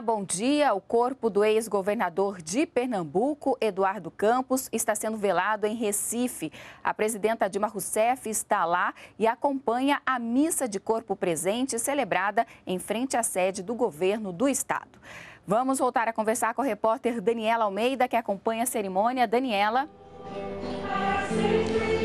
Bom dia. O corpo do ex-governador de Pernambuco, Eduardo Campos, está sendo velado em Recife. A presidenta Dilma Rousseff está lá e acompanha a missa de corpo presente celebrada em frente à sede do governo do estado. Vamos voltar a conversar com a repórter Daniela Almeida, que acompanha a cerimônia. Daniela.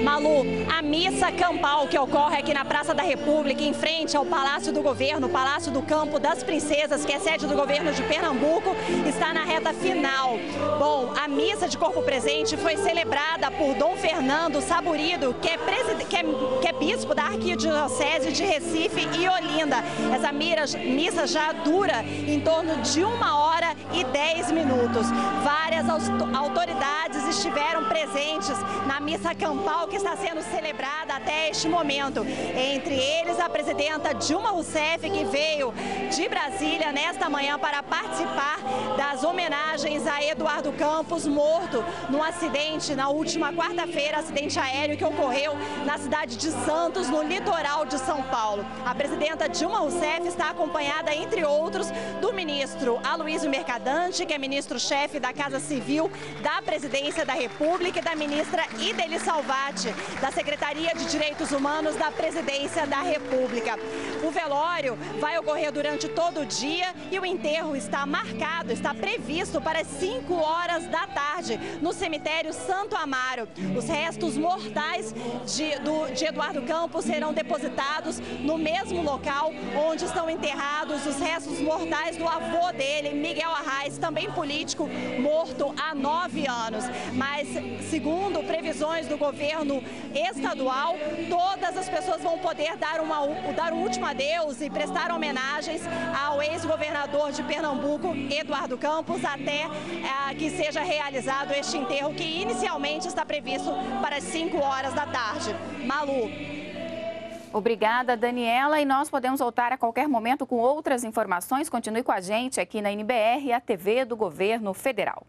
Malu, a missa campal que ocorre aqui na Praça da República, em frente ao Palácio do Governo, Palácio do Campo das Princesas, que é sede do governo de Pernambuco, está na reta final. Bom, a missa de corpo presente foi celebrada por Dom Fernando Saburido, que é, que é, que é bispo da Arquidiocese de Recife e Olinda. Essa missa já dura em torno de uma hora e dez minutos. Várias autoridades estiveram presentes na missa campal que está sendo celebrada até este momento. Entre eles, a presidenta Dilma Rousseff, que veio de Brasília nesta manhã para participar das homenagens a Eduardo Campos, morto num acidente na última quarta-feira, acidente aéreo que ocorreu na cidade de Santos, no litoral de São Paulo. A presidenta Dilma Rousseff está acompanhada, entre outros, do ministro Aloysio Mercadante, que é ministro-chefe da Casa Civil da Presidência da República, e da ministra Ideli Salvati, da Secretaria de Direitos Humanos da Presidência da República. O velório vai ocorrer durante todo o dia e o enterro está marcado, está previsto para 5 horas da tarde no cemitério Santo Amaro. Os restos mortais de, do, de Eduardo Campos serão depositados no mesmo local onde estão enterrados os restos mortais do avô dele, Miguel Arraes, também político, morto há nove anos. Mas, segundo previsões do governo estadual, todas as pessoas vão poder dar, uma, dar um último adeus e prestar homenagens ao ex-governador de Pernambuco, Eduardo Campos, até é, que seja realizado este enterro, que inicialmente está previsto para as 5 horas da tarde. Malu. Obrigada, Daniela. E nós podemos voltar a qualquer momento com outras informações. Continue com a gente aqui na NBR, a TV do Governo Federal.